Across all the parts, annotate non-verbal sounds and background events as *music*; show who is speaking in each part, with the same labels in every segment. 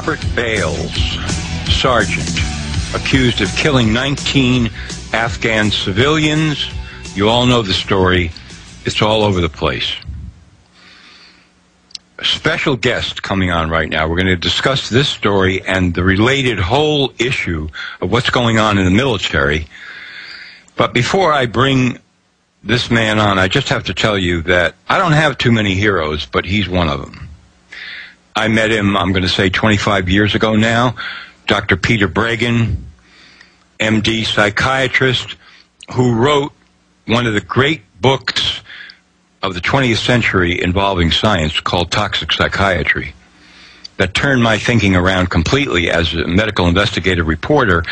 Speaker 1: Robert Bales, sergeant, accused of killing 19 Afghan civilians. You all know the story. It's all over the place. A special guest coming on right now. We're going to discuss this story and the related whole issue of what's going on in the military. But before I bring this man on, I just have to tell you that I don't have too many heroes, but he's one of them. I met him, I'm going to say 25 years ago now. Dr. Peter Breggin, MD psychiatrist, who wrote one of the great books of the 20th century involving science called Toxic Psychiatry that turned my thinking around completely as a medical investigative reporter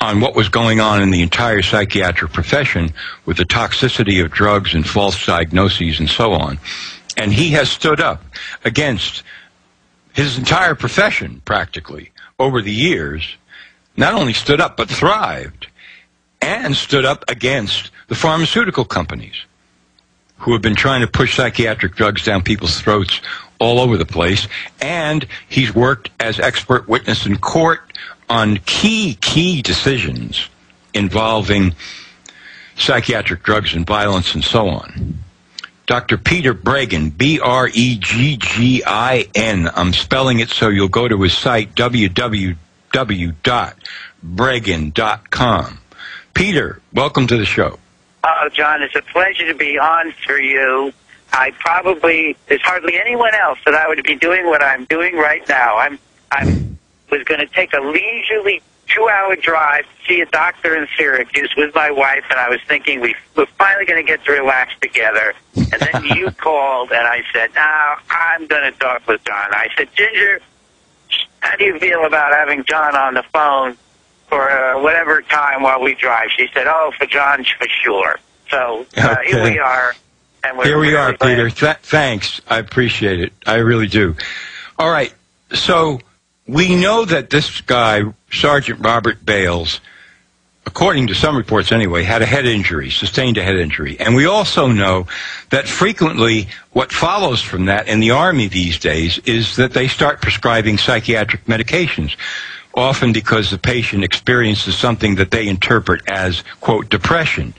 Speaker 1: on what was going on in the entire psychiatric profession with the toxicity of drugs and false diagnoses and so on. And he has stood up against his entire profession practically over the years not only stood up but thrived and stood up against the pharmaceutical companies who have been trying to push psychiatric drugs down people's throats all over the place. And he's worked as expert witness in court on key key decisions involving psychiatric drugs and violence and so on Dr. Peter Breggin, B R E G G I N. I'm spelling it so you'll go to his site, www.breggin.com. Peter, welcome to the show.
Speaker 2: Uh, John, it's a pleasure to be on for you. I probably there's hardly anyone else that I would be doing what I'm doing right now. I'm I'm was going to take a leisurely two hour drive to see a doctor in Syracuse with my wife, and I was thinking we we're finally going to get to relax together. And then *laughs* you called, and I said, "No, I'm going to talk with John." I said, "Ginger, how do you feel about having John on the phone for uh, whatever time while we drive?" She said, "Oh, for John, for sure." So uh,
Speaker 1: Okay.
Speaker 2: here we are. And we're
Speaker 1: Here we
Speaker 2: really
Speaker 1: are,
Speaker 2: glad-
Speaker 1: Peter. Th- thanks. I appreciate it. I really do. All right. So we know that this guy, Sergeant Robert Bales, according to some reports anyway, had a head injury, sustained a head injury. And we also know that frequently what follows from that in the Army these days is that they start prescribing psychiatric medications. Often because the patient experiences something that they interpret as, quote, depression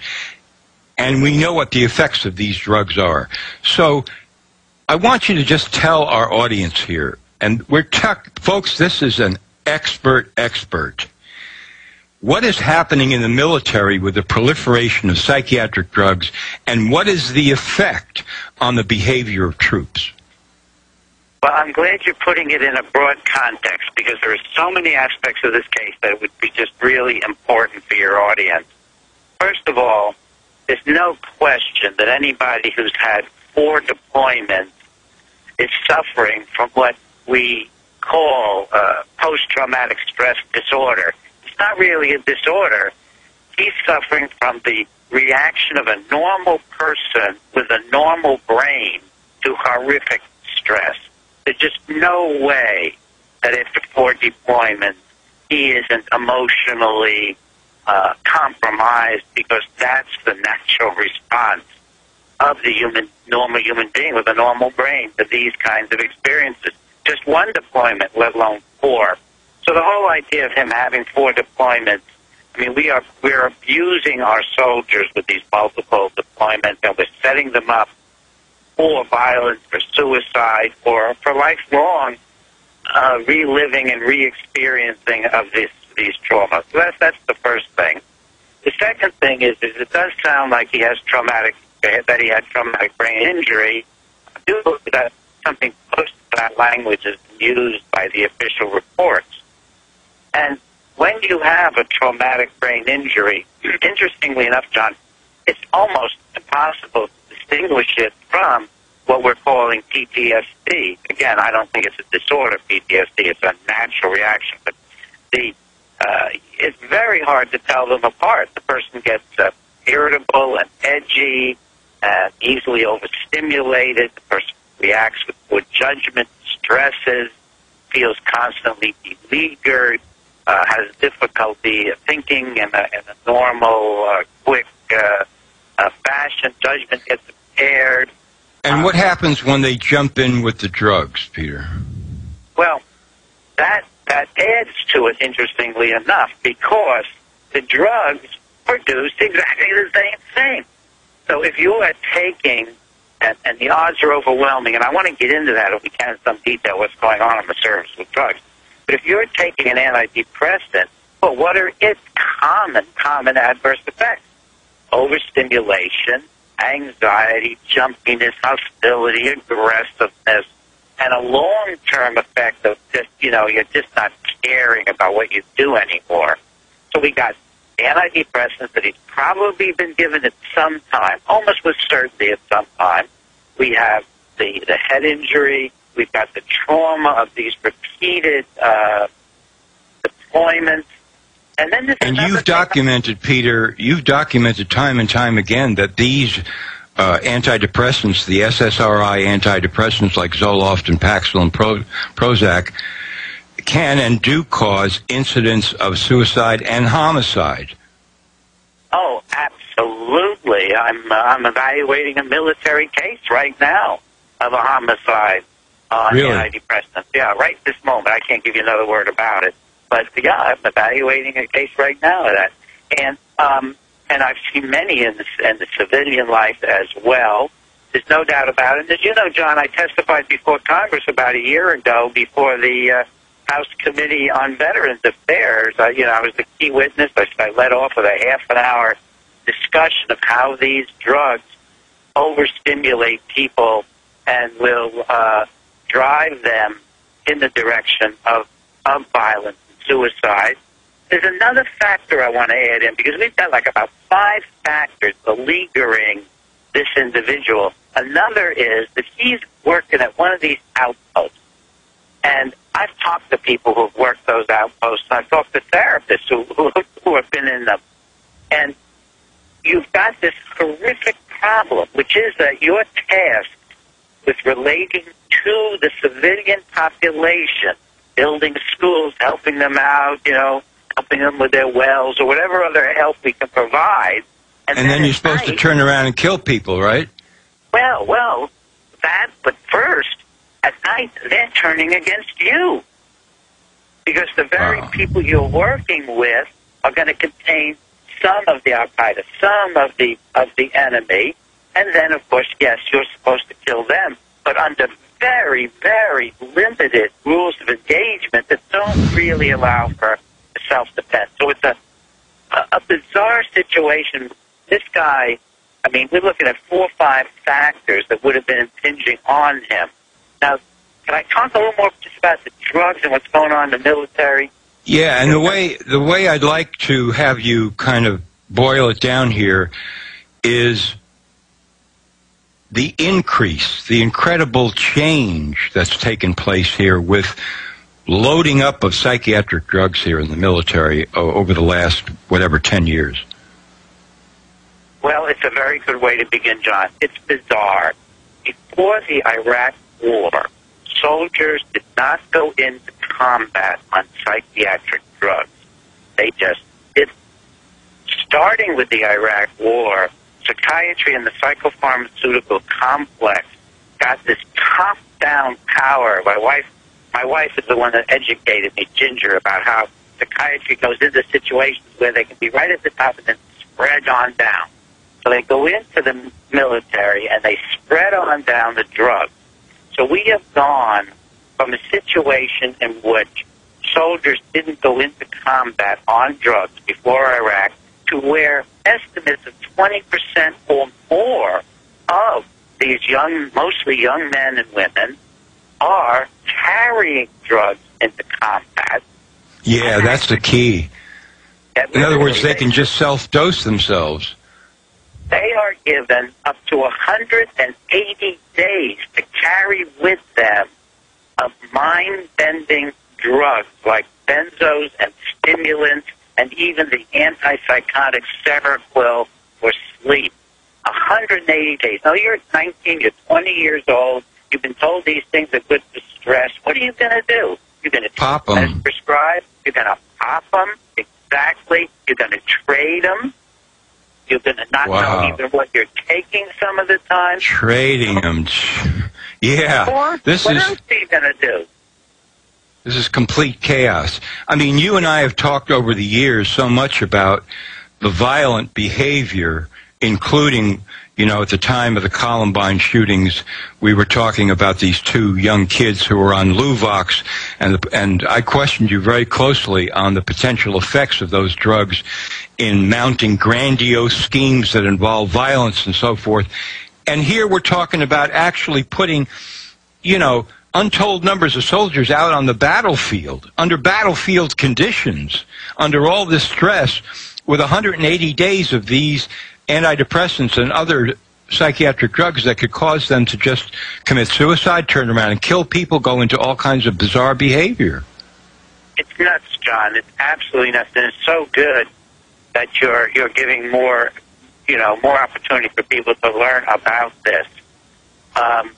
Speaker 1: and we know what the effects of these drugs are. So I want you to just tell our audience here, and we're tech, folks, this is an expert expert. What is happening in the military with the proliferation of psychiatric drugs, and what is the effect on the behavior of troops?
Speaker 2: Well, I'm glad you're putting it in a broad context because there are so many aspects of this case that would be just really important for your audience. First of all, there's no question that anybody who's had four deployments is suffering from what we call uh, post-traumatic stress disorder. It's not really a disorder. He's suffering from the reaction of a normal person with a normal brain to horrific stress. There's just no way that after four deployments he isn't emotionally uh, compromised because that's the natural response of the human, normal human being with a normal brain to these kinds of experiences. Just one deployment, let alone four. So the whole idea of him having four deployments, I mean, we are we're abusing our soldiers with these multiple deployments, and we're setting them up for violence, for suicide, or for lifelong uh, reliving and re-experiencing of this these traumas. So that's that's the first thing. The second thing is, is it does sound like he has traumatic that he had traumatic brain injury. I do believe that something close to that language is used by the official reports. And when you have a traumatic brain injury, *clears throat* interestingly enough, John, it's almost impossible to distinguish it from what we're calling PTSD. Again, I don't think it's a disorder, PTSD. It's a natural reaction. But the uh, it's very hard to tell them apart. The person gets uh, irritable and edgy and easily overstimulated. The person reacts with poor judgment, stresses, feels constantly beleaguered, uh, has difficulty thinking in a, in a normal, uh, quick uh, uh, fashion. Judgment gets impaired.
Speaker 1: And what happens when they jump in with the drugs, Peter?
Speaker 2: Well, that that adds to it, interestingly enough, because the drugs produce exactly the same thing. So if you are taking, and, and the odds are overwhelming, and I want to get into that if we can in some detail, what's going on in the service with drugs. But if you're taking an antidepressant, well, what are its common, common adverse effects? Overstimulation, anxiety, jumpiness, hostility, aggressiveness, and a long-term effect of just, you know, you're just not caring about what you do anymore. So we got antidepressants that he's probably been given at some time, almost with certainty at some time. We have the, the head injury. We've got the trauma of these repeated uh, deployments. And then this
Speaker 1: And you've documented, Peter, you've documented time and time again that these uh, antidepressants, the SSRI antidepressants like Zoloft and Paxil and Pro- Prozac, can and do cause incidents of suicide and homicide.
Speaker 2: Oh, absolutely. I'm uh, I'm evaluating a military case right now of a homicide on
Speaker 1: Really?
Speaker 2: antidepressants. Yeah, right this moment. I can't give you another word about it, but yeah, I'm evaluating a case right now of that. And um, and I've seen many in the in the civilian life as well. There's no doubt about it. And As you know, John, I testified before Congress about a year ago before the uh, House Committee on Veterans Affairs. I, you know, I was the key witness. I, I led off with a half an hour discussion of how these drugs overstimulate people and will uh, drive them in the direction of, of violence and suicide. There's another factor I want to add in because we've got like about five factors beleaguering this individual. Another is that he's working at one of these outposts. And I've talked to people who've worked those outposts. I've talked to therapists who, who, who have been in them. And you've got this horrific problem, which is that you're tasked with relating to the civilian population, building schools, helping them out, you know, helping them with their wells or whatever other help we can provide.
Speaker 1: And then
Speaker 2: at
Speaker 1: you're supposed to turn around and kill people, right?
Speaker 2: well, well, that, but first, night, they're turning against you. Because the very
Speaker 1: Wow.
Speaker 2: people you're working with are going to contain some of the Al Qaeda, some of the of the enemy, and then, of course, yes, you're supposed to kill them, but under very, very limited rules of engagement that don't really allow for self-defense. So it's a a, a bizarre situation. This guy, I mean, we're looking at four or five factors that would have been impinging on him. Now, can I talk a little more just about the drugs and what's going on in the military?
Speaker 1: Yeah, and the way the way I'd like to have you kind of boil it down here is the increase, the incredible change that's taken place here with loading up of psychiatric drugs here in the military uh, over the last whatever 10 years.
Speaker 2: Well, it's a very good way to begin, John. It's bizarre. Before the Iraq War, soldiers did not go into combat on psychiatric drugs. They just did. Starting with the Iraq War, psychiatry and the psychopharmaceutical complex got this top-down power. My wife, my wife is the one that educated me, Ginger, about how psychiatry goes into situations where they can be right at the top and then spread on down. So they go into the military and they spread on down the drugs. So we have gone from a situation in which soldiers didn't go into combat on drugs before Iraq to where estimates of 20% or more of these young, mostly young men and women, are carrying drugs into combat.
Speaker 1: Yeah, that's the key. In other words, they can just self-dose themselves.
Speaker 2: They are given up to 180 days to carry with them a mind-bending drugs like benzos and stimulants and even the antipsychotic Seroquel for sleep. 180 days. Now you're 19, you're 20 years old. You've been told these things are good for stress. What are you going to do? You're going to
Speaker 1: Pop
Speaker 2: as
Speaker 1: 'em.
Speaker 2: Prescribe. You're going to pop them. Exactly. You're going to trade them. You're going to not
Speaker 1: Wow.
Speaker 2: know even what you're taking some of the time.
Speaker 1: Trading them. Yeah,
Speaker 2: Or
Speaker 1: this
Speaker 2: what
Speaker 1: is
Speaker 2: else are you going to do?
Speaker 1: This is complete chaos. I mean, you and I have talked over the years so much about the violent behavior, including, you know, at the time of the Columbine shootings, we were talking about these two young kids who were on Luvox, and, and I questioned you very closely on the potential effects of those drugs in mounting grandiose schemes that involve violence and so forth. And here we're talking about actually putting, you know, untold numbers of soldiers out on the battlefield under battlefield conditions, under all this stress, with 180 days of these antidepressants and other psychiatric drugs that could cause them to just commit suicide, turn around and kill people, go into all kinds of bizarre behavior.
Speaker 2: It's nuts, John. It's absolutely nuts, and it's so good that you're you're giving more, you know, more opportunity for people to learn about this. Um,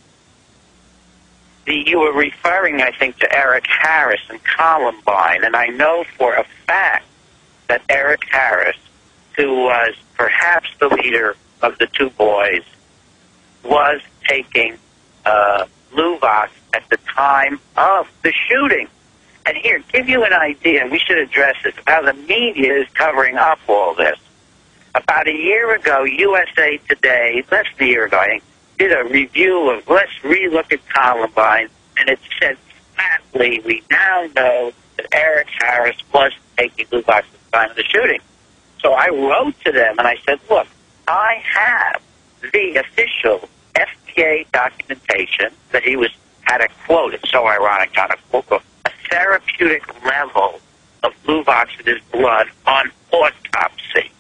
Speaker 2: the, you were referring, I think, to Eric Harris and Columbine, and I know for a fact that Eric Harris, who was perhaps the leader of the two boys, was taking uh, Luvox at the time of the shooting. And here, give you an idea, we should address this, how the media is covering up all this. About a year ago, USA Today, less than a year ago, I think, did a review of let's relook at Columbine, and it said flatly, we now know that Eric Harris was taking Luvox at the time of the shooting. So I wrote to them and I said, look, I have the official FDA documentation that he was had a quote. It's so ironic, John. A quote, a therapeutic level of Luvox in his blood on autopsy.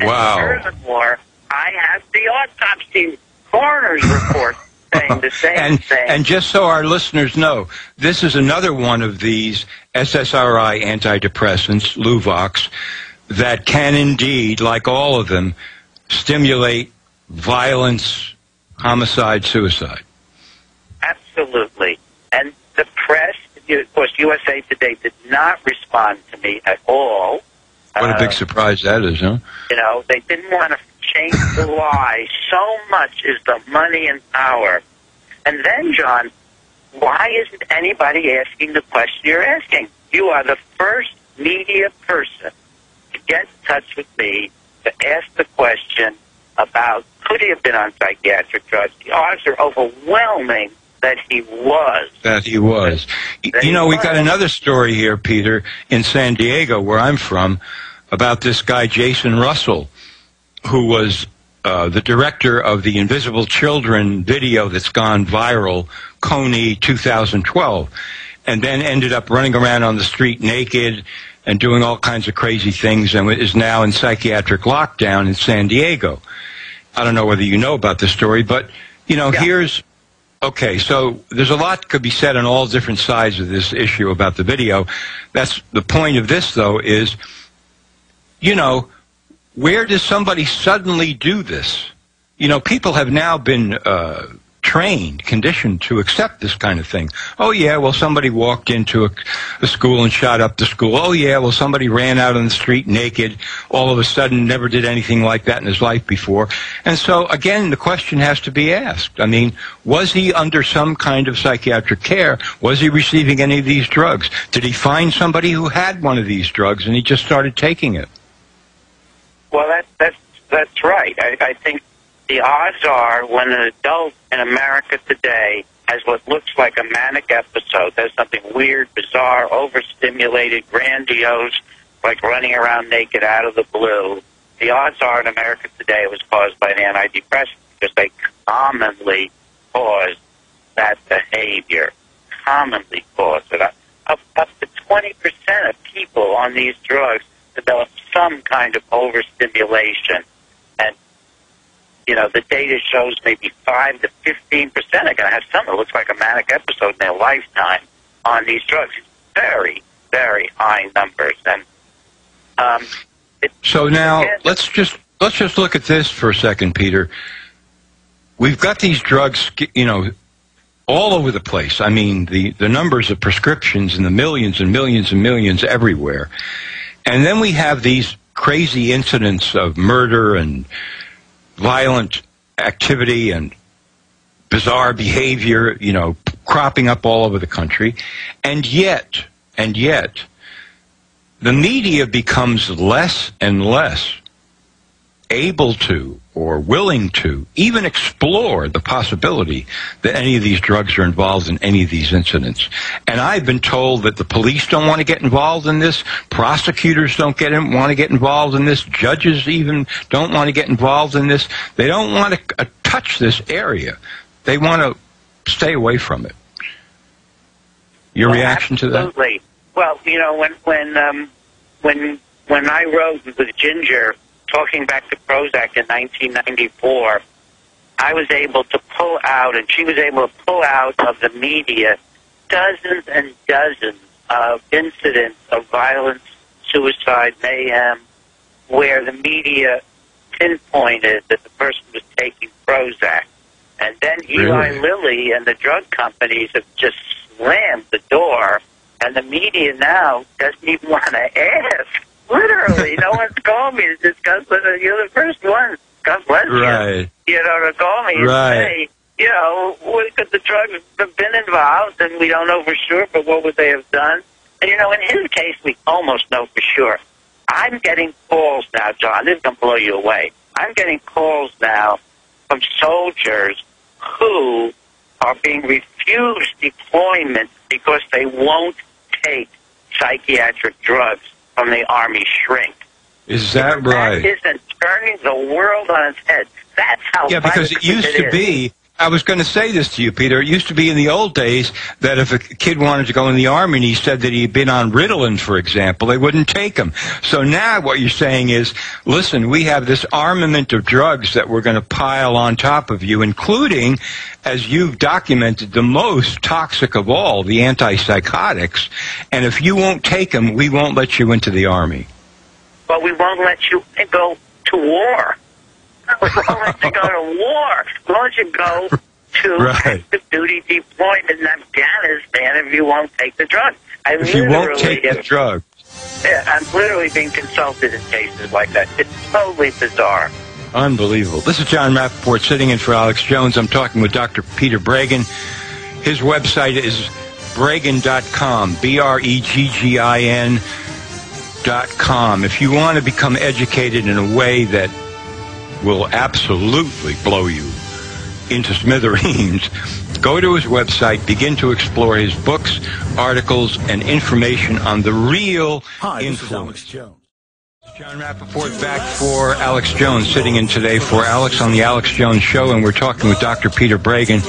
Speaker 1: Wow.
Speaker 2: And furthermore, I have the autopsy coroner's report *laughs* saying the same
Speaker 1: and,
Speaker 2: thing.
Speaker 1: And just so our listeners know, this is another one of these SSRI antidepressants, Luvox, that can indeed, like all of them, stimulate violence, homicide, suicide.
Speaker 2: Absolutely. And the press, of course, USA Today did not respond to me at all.
Speaker 1: What a big
Speaker 2: Uh,
Speaker 1: surprise that is, huh?
Speaker 2: You know, they didn't want to change the *laughs* lie. So much is the money and power. And then, John, why isn't anybody asking the question you're asking? You are the first media person get in touch with me to ask the question about could he have been on psychiatric drugs? The odds are overwhelming that he was.
Speaker 1: That he was.
Speaker 2: That
Speaker 1: You know, we've got another story here, Peter, in San Diego, where I'm from, about this guy, Jason Russell, who was uh, the director of the Invisible Children video that's gone viral, Kony 2012, and then ended up running around on the street naked and doing all kinds of crazy things and is now in psychiatric lockdown in San Diego. I don't know whether you know about this story, but, you know,
Speaker 2: Yeah.
Speaker 1: here's Okay, so there's a lot could be said on all different sides of this issue about the video. That's the point of this, though, is, you know, where does somebody suddenly do this? You know, people have now been uh, trained, conditioned to accept this kind of thing. Oh yeah, well somebody walked into a, a school and shot up the school. Oh yeah, well somebody ran out on the street naked. All of a sudden, never did anything like that in his life before. And so again, the question has to be asked. I mean, was he under some kind of psychiatric care? Was he receiving any of these drugs? Did he find somebody who had one of these drugs and he just started taking it?
Speaker 2: Well, that, that's that's right. I, I think the odds are when an adult in America today has what looks like a manic episode, has something weird, bizarre, overstimulated, grandiose, like running around naked out of the blue. The odds are in America today it was caused by an antidepressant because they commonly cause that behavior. Commonly cause it. Uh, up, up to 20% of people on these drugs develop some kind of overstimulation. You know, the data shows maybe 5 to 15% are going to have something that looks like a manic episode in their lifetime on these drugs. Very, very high numbers. And, um, it,
Speaker 1: So now let's just let's just look at this for a second, Peter. We've got these drugs, you know, all over the place. I mean, the the numbers of prescriptions in the millions and millions and millions everywhere. And then we have these crazy incidents of murder and violent activity and bizarre behavior, you know, cropping up all over the country. And yet, and yet, the media becomes less and less able to or willing to even explore the possibility that any of these drugs are involved in any of these incidents. And I've been told that the police don't want to get involved in this, prosecutors don't get in, want to get involved in this, judges even don't want to get involved in this. They don't want to uh, touch this area. They want to stay away from it. Your
Speaker 2: well,
Speaker 1: reaction
Speaker 2: absolutely.
Speaker 1: to that?
Speaker 2: Absolutely. Well, you know, when when um, when when I wrote with Ginger talking back to Prozac in 1994, I was able to pull out, and she was able to pull out of the media dozens and dozens of incidents of violence, suicide, mayhem, where the media pinpointed that the person was taking Prozac. And then Eli
Speaker 1: Really?
Speaker 2: Lilly and the drug companies have just slammed the door, and the media now doesn't even *laughs* want to ask. Literally, no one's called me to discuss it. You're the first one. God bless you.
Speaker 1: Right.
Speaker 2: You know, to call me and
Speaker 1: Right.
Speaker 2: say, you know, what could the drugs have been involved? And we don't know for sure, but what would they have done? And, you know, in his case, we almost know for sure. I'm getting calls now, John. This is going to blow you away. I'm getting calls now from soldiers who are being refused deployment because they won't take psychiatric drugs from the Army shrink.
Speaker 1: Is that right?
Speaker 2: That isn't turning the world on its head. That's how
Speaker 1: Yeah, because it used to
Speaker 2: is.
Speaker 1: be. I was going to say this to you, Peter. It used to be in the old days that if a kid wanted to go in the army and he said that he'd been on Ritalin, for example, they wouldn't take him. So now what you're saying is, listen, we have this armament of drugs that we're going to pile on top of you, including, as you've documented, the most toxic of all, the antipsychotics. And if you won't take them, we won't let you into the army.
Speaker 2: but we won't let you go to war. We won't let you go to war. We won't you go to *laughs*
Speaker 1: Right.
Speaker 2: duty deployment in Afghanistan if you won't take the drug. I
Speaker 1: If you won't take the drug.
Speaker 2: I'm literally being consulted in cases like that. It's totally bizarre.
Speaker 1: Unbelievable. This is John Rappoport sitting in for Alex Jones. I'm talking with Dr. Peter Breggin. His website is breggin.com, B-R-E-G-G-I-N dot com. If you want to become educated in a way that will absolutely blow you into smithereens, *laughs* go to his website, begin to explore his books, articles, and information on the real
Speaker 3: Hi, this is
Speaker 1: influence.
Speaker 3: Alex Jones.
Speaker 1: John Rappoport back for Alex Jones, sitting in today for Alex on the Alex Jones Show, and we're talking with Dr. Peter Breggin.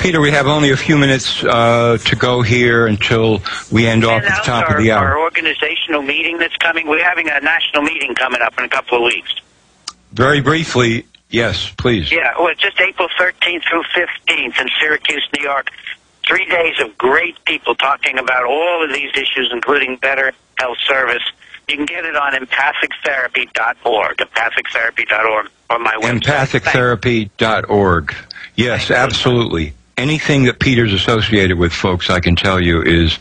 Speaker 1: Peter, we have only a few minutes uh, to go here until we end off at the top
Speaker 2: our,
Speaker 1: of the hour.
Speaker 2: Our organizational meeting that's coming. We're having a national meeting coming up in a couple of weeks.
Speaker 1: Very briefly, yes, please.
Speaker 2: Yeah, well, it's just April 13th through 15th in Syracuse, New York. Three days of great people talking about all of these issues, including better health service. You can get it on empathictherapy.org, empathictherapy.org, or my website.
Speaker 1: Empathictherapy.org. Yes, absolutely. Anything that Peter's associated with, folks, I can tell you is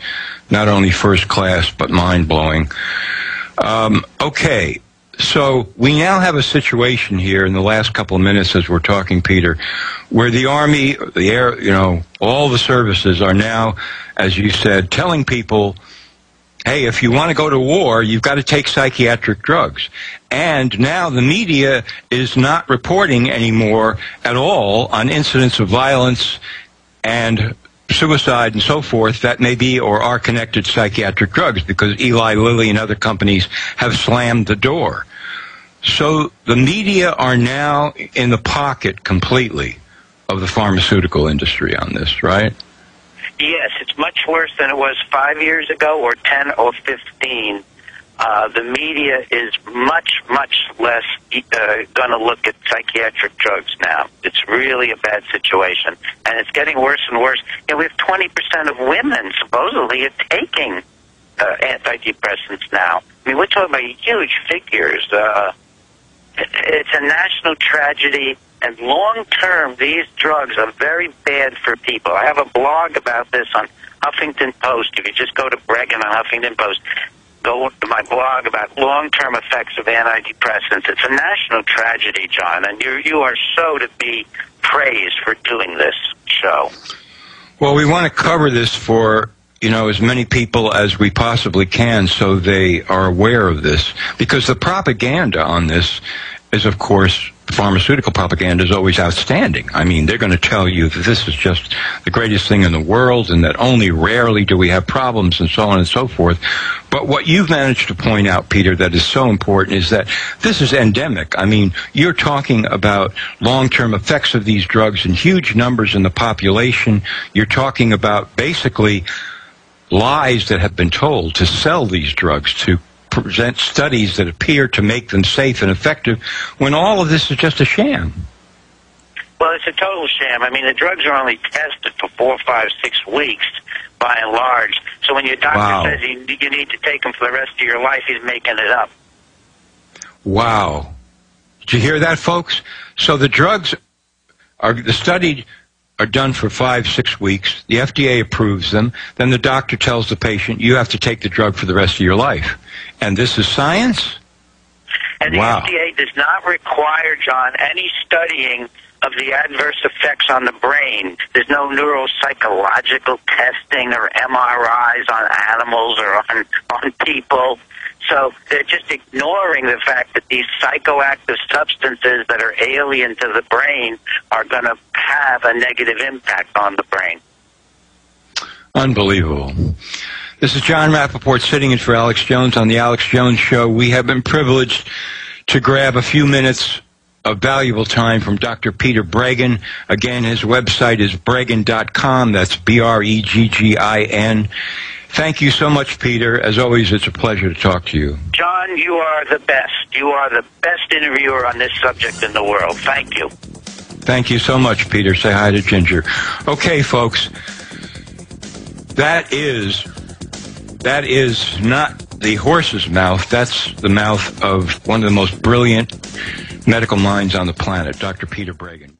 Speaker 1: not only first class, but mind blowing. Um, okay, so we now have a situation here in the last couple of minutes as we're talking, Peter, where the Army, the Air, you know, all the services are now, as you said, telling people, hey, if you want to go to war, you've got to take psychiatric drugs. And now the media is not reporting anymore at all on incidents of violence and suicide and so forth that may be or are connected to psychiatric drugs because Eli Lilly and other companies have slammed the door. So the media are now in the pocket completely of the pharmaceutical industry on this, right?
Speaker 2: Yes, it's much worse than it was five years ago or 10 or 15. Uh, the media is much, much less uh, going to look at psychiatric drugs now. It's really a bad situation, and it's getting worse and worse. Know, we have 20% of women supposedly are taking uh, antidepressants now. I mean, we're talking about huge figures. Uh, it's a national tragedy, and long term, these drugs are very bad for people. I have a blog about this on Huffington Post. If you just go to Breggin on Huffington Post, go to my blog about long term effects of antidepressants. It's a national tragedy, John, and you you are so to be praised for doing this show.
Speaker 1: Well, we want to cover this for you know as many people as we possibly can, so they are aware of this. Because the propaganda on this is, of course, pharmaceutical propaganda is always outstanding. I mean, they're going to tell you that this is just the greatest thing in the world and that only rarely do we have problems and so on and so forth. But what you've managed to point out, Peter, that is so important is that this is endemic. I mean, you're talking about long-term effects of these drugs in huge numbers in the population. You're talking about basically lies that have been told to sell these drugs to present studies that appear to make them safe and effective when all of this is just a sham.
Speaker 2: Well, it's a total sham. I mean, the drugs are only tested for four, five, six weeks by and large. So when your doctor
Speaker 1: Wow.
Speaker 2: says you, you need to take them for the rest of your life, he's making it up.
Speaker 1: Wow. Did you hear that, folks? So the drugs are the studied are done for five, six weeks. The FDA approves them. Then the doctor tells the patient, you have to take the drug for the rest of your life. And this is science?
Speaker 2: And the
Speaker 1: Wow.
Speaker 2: FDA does not require, John, any studying of the adverse effects on the brain. There's no neuropsychological testing or MRIs on animals or on, on people. So they're just ignoring the fact that these psychoactive substances that are alien to the brain are going to have a negative impact on the brain.
Speaker 1: Unbelievable. This is John Rappoport sitting in for Alex Jones on the Alex Jones Show. We have been privileged to grab a few minutes of valuable time from Dr. Peter Breggin. Again, his website is breggin.com. That's B-R-E-G-G-I-N. Thank you so much, Peter. As always, it's a pleasure to talk to you.
Speaker 2: John, you are the best. You are the best interviewer on this subject in the world. Thank you.
Speaker 1: Thank you so much, Peter. Say hi to Ginger. Okay, folks. That is that is not the horse's mouth. That's the mouth of one of the most brilliant medical minds on the planet, Dr. Peter Breggin.